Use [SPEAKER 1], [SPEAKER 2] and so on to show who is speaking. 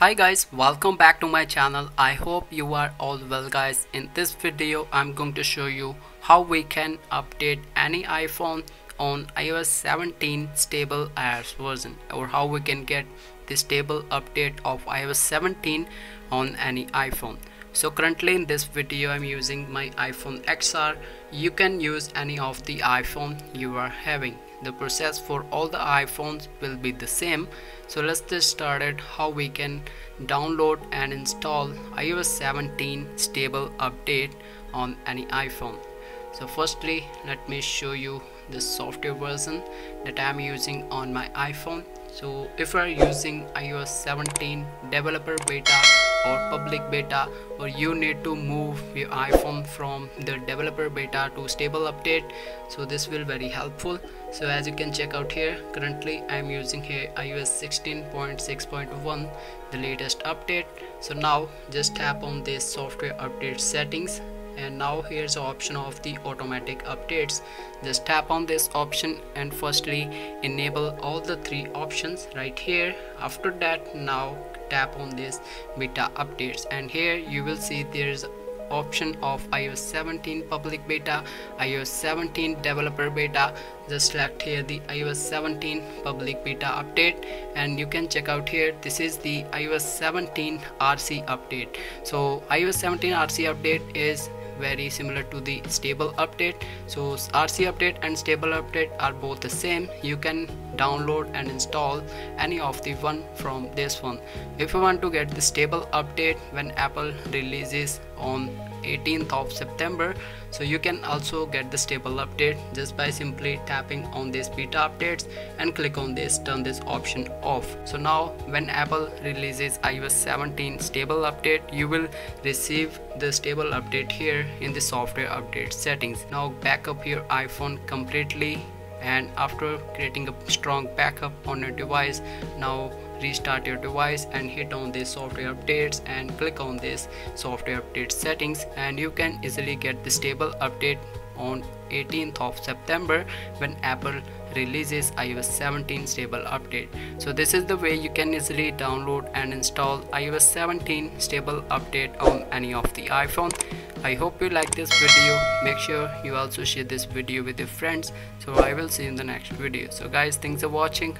[SPEAKER 1] hi guys welcome back to my channel. I hope you are all well guys. In this video i'm going to show you how we can update any iphone on ios 17 stable ios version or how we can get the stable update of ios 17 on any iphone. So currently in this video i'm using my iphone xr you can use any of the iphone you are having the process for all the iPhones will be the same. So let's get started how we can download and install iOS 17 stable update on any iPhone. So firstly let me show you the software version that I'm using on my iPhone. So if you are using iOS 17 developer beta or public beta or you need to move your iphone from the developer beta to stable update. So this will very helpful. So as you can check out here currently i'm using here ios 16.6.1 the latest update. So now just tap on this software update settings and now here's the option of the automatic updates. Just tap on this option and firstly enable all the three options right here. After that now tap on this beta updates. And here you will see there's option of iOS 17 public beta iOS 17 developer beta. Just select here the iOS 17 public beta update. And you can check out here this is the iOS 17 RC update. So iOS 17 RC update is very similar to the stable update. So rc update and stable update are both the same. You can download and install any of the one from this one. If you want to get the stable update when apple releases on 18th of September. So you can also get the stable update just by simply tapping on this beta updates and click on this turn this option off. So now when Apple releases iOS 17 stable update you will receive the stable update here in the software update settings. Now back up your iPhone completely and after creating a strong backup on your device now restart your device and hit on this software updates and click on this software update settings and you can easily get the stable update on 18th of September when Apple releases iOS 17 stable update. So this is the way you can easily download and install iOS 17 stable update on any of the iPhone. I hope you like this video. Make sure you also share this video with your friends. So I will see you in the next video. So guys thanks for watching.